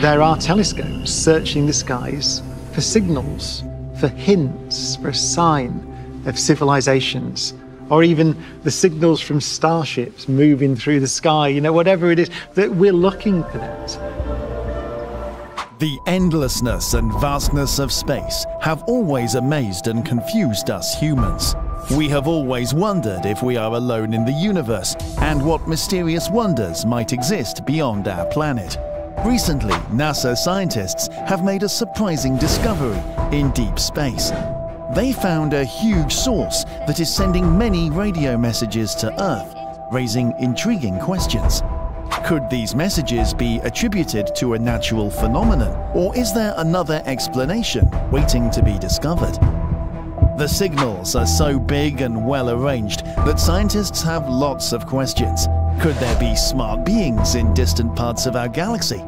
There are telescopes searching the skies for signals, for hints, for a sign of civilizations, or even the signals from starships moving through the sky, you know, whatever it is, that we're looking for that. The endlessness and vastness of space have always amazed and confused us humans. We have always wondered if we are alone in the universe and what mysterious wonders might exist beyond our planet. Recently, NASA scientists have made a surprising discovery in deep space. They found a huge source that is sending many radio messages to Earth, raising intriguing questions. Could these messages be attributed to a natural phenomenon, or is there another explanation waiting to be discovered? The signals are so big and well arranged that scientists have lots of questions. Could there be smart beings in distant parts of our galaxy?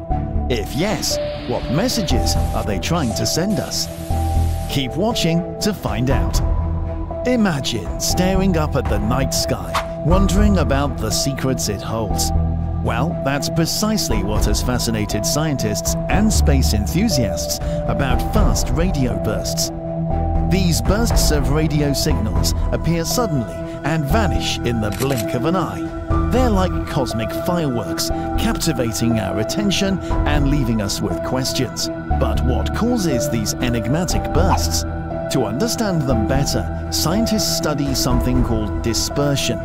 If yes, what messages are they trying to send us? Keep watching to find out. Imagine staring up at the night sky, wondering about the secrets it holds. Well, that's precisely what has fascinated scientists and space enthusiasts about fast radio bursts. These bursts of radio signals appear suddenly and vanish in the blink of an eye. They're like cosmic fireworks, captivating our attention and leaving us with questions. But what causes these enigmatic bursts? To understand them better, scientists study something called dispersion.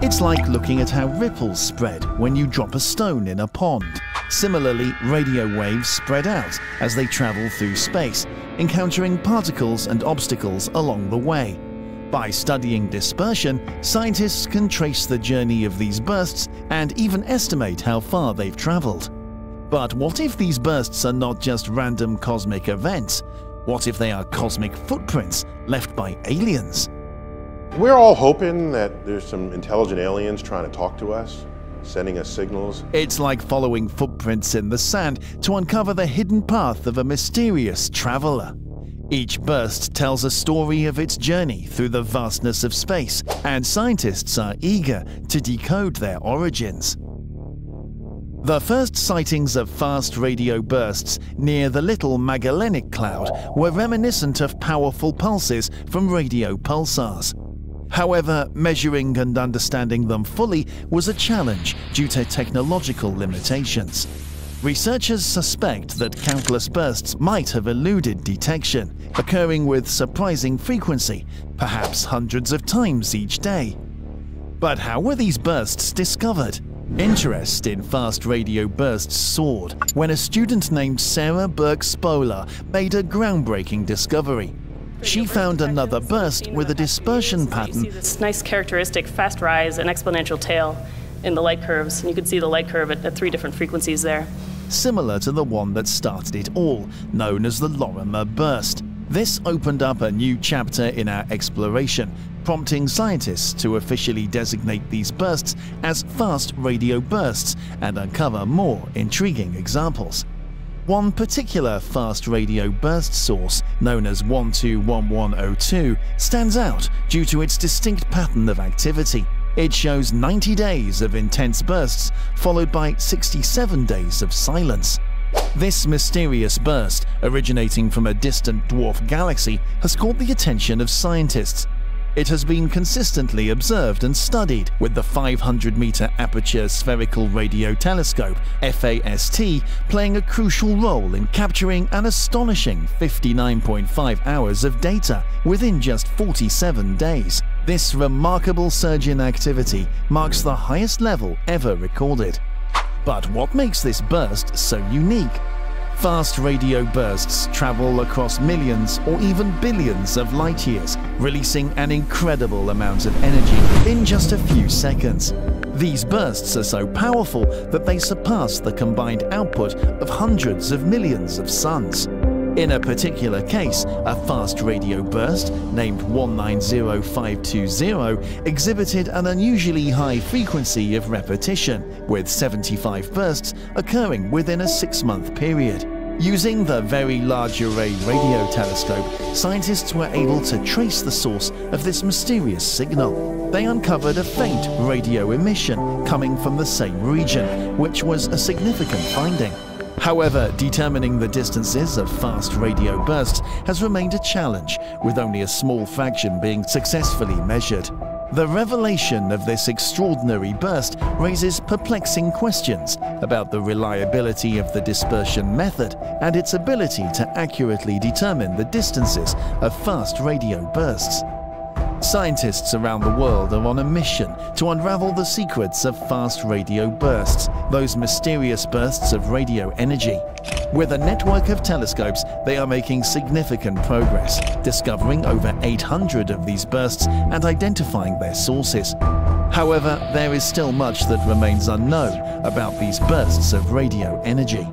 It's like looking at how ripples spread when you drop a stone in a pond. Similarly, radio waves spread out as they travel through space, encountering particles and obstacles along the way. By studying dispersion, scientists can trace the journey of these bursts and even estimate how far they've traveled. But what if these bursts are not just random cosmic events? What if they are cosmic footprints left by aliens? We're all hoping that there's some intelligent aliens trying to talk to us sending us signals. It's like following footprints in the sand to uncover the hidden path of a mysterious traveler. Each burst tells a story of its journey through the vastness of space, and scientists are eager to decode their origins. The first sightings of fast radio bursts near the Little Magellanic Cloud were reminiscent of powerful pulses from radio pulsars. However, measuring and understanding them fully was a challenge due to technological limitations. Researchers suspect that countless bursts might have eluded detection, occurring with surprising frequency, perhaps hundreds of times each day. But how were these bursts discovered? Interest in fast radio bursts soared when a student named Sarah Burke Spolaor made a groundbreaking discovery she found another burst with a dispersion pattern. This nice characteristic fast rise and exponential tail in the light curves, and you can see the light curve at, at three different frequencies there. Similar to the one that started it all, known as the Lorimer burst. This opened up a new chapter in our exploration, prompting scientists to officially designate these bursts as fast radio bursts and uncover more intriguing examples. One particular fast radio burst source, known as 121102, stands out due to its distinct pattern of activity. It shows 90 days of intense bursts, followed by 67 days of silence. This mysterious burst, originating from a distant dwarf galaxy, has caught the attention of scientists it has been consistently observed and studied with the 500 meter aperture spherical radio telescope FAST playing a crucial role in capturing an astonishing 59.5 hours of data within just 47 days. This remarkable surge in activity marks the highest level ever recorded. But what makes this burst so unique? Fast radio bursts travel across millions or even billions of light years, releasing an incredible amount of energy in just a few seconds. These bursts are so powerful that they surpass the combined output of hundreds of millions of suns. In a particular case, a fast radio burst, named 190520, exhibited an unusually high frequency of repetition, with 75 bursts occurring within a six-month period. Using the Very Large Array Radio Telescope, scientists were able to trace the source of this mysterious signal. They uncovered a faint radio emission coming from the same region, which was a significant finding. However, determining the distances of fast radio bursts has remained a challenge, with only a small fraction being successfully measured. The revelation of this extraordinary burst raises perplexing questions about the reliability of the dispersion method and its ability to accurately determine the distances of fast radio bursts. Scientists around the world are on a mission to unravel the secrets of fast radio bursts, those mysterious bursts of radio energy. With a network of telescopes, they are making significant progress, discovering over 800 of these bursts and identifying their sources. However, there is still much that remains unknown about these bursts of radio energy.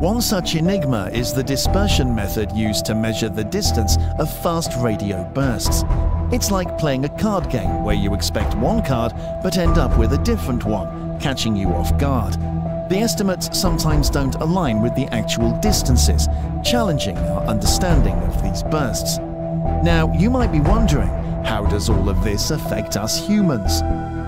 One such enigma is the dispersion method used to measure the distance of fast radio bursts. It's like playing a card game where you expect one card but end up with a different one, catching you off guard. The estimates sometimes don't align with the actual distances, challenging our understanding of these bursts. Now, you might be wondering, how does all of this affect us humans?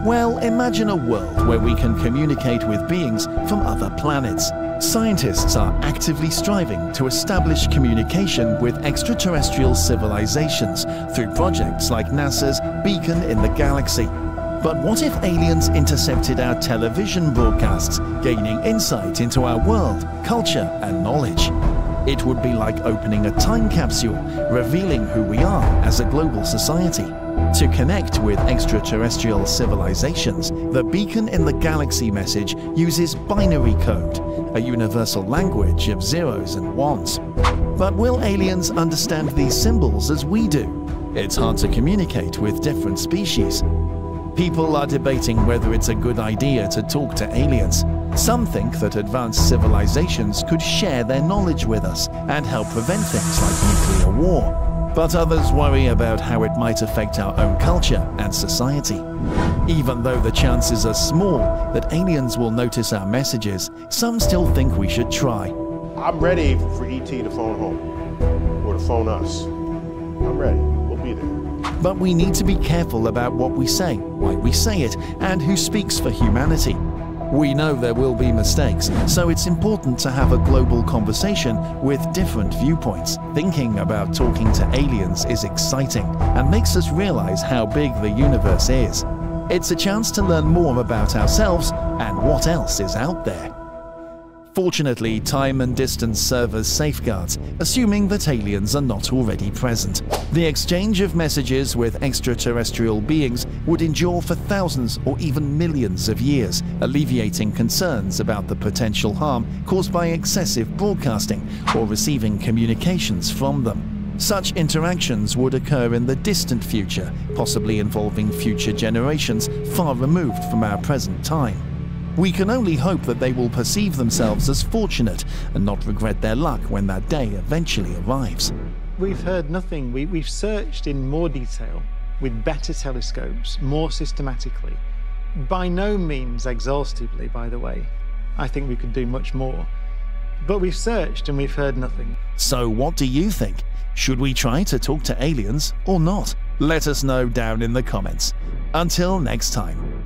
Well, imagine a world where we can communicate with beings from other planets. Scientists are actively striving to establish communication with extraterrestrial civilizations through projects like NASA's Beacon in the Galaxy. But what if aliens intercepted our television broadcasts, gaining insight into our world, culture, and knowledge? It would be like opening a time capsule, revealing who we are as a global society. To connect with extraterrestrial civilizations, the Beacon in the Galaxy message uses binary code, a universal language of zeros and ones. But will aliens understand these symbols as we do? It's hard to communicate with different species. People are debating whether it's a good idea to talk to aliens. Some think that advanced civilizations could share their knowledge with us and help prevent things like nuclear war. But others worry about how it might affect our own culture and society. Even though the chances are small that aliens will notice our messages, some still think we should try. I'm ready for ET to phone home or to phone us. I'm ready. We'll be there. But we need to be careful about what we say, why we say it, and who speaks for humanity. We know there will be mistakes, so it's important to have a global conversation with different viewpoints. Thinking about talking to aliens is exciting and makes us realize how big the universe is. It's a chance to learn more about ourselves and what else is out there. Fortunately, time and distance serve as safeguards, assuming that aliens are not already present. The exchange of messages with extraterrestrial beings would endure for thousands or even millions of years, alleviating concerns about the potential harm caused by excessive broadcasting or receiving communications from them. Such interactions would occur in the distant future, possibly involving future generations far removed from our present time. We can only hope that they will perceive themselves as fortunate and not regret their luck when that day eventually arrives. We've heard nothing. We, we've searched in more detail, with better telescopes, more systematically. By no means exhaustively, by the way. I think we could do much more. But we've searched and we've heard nothing. So, what do you think? Should we try to talk to aliens or not? Let us know down in the comments. Until next time.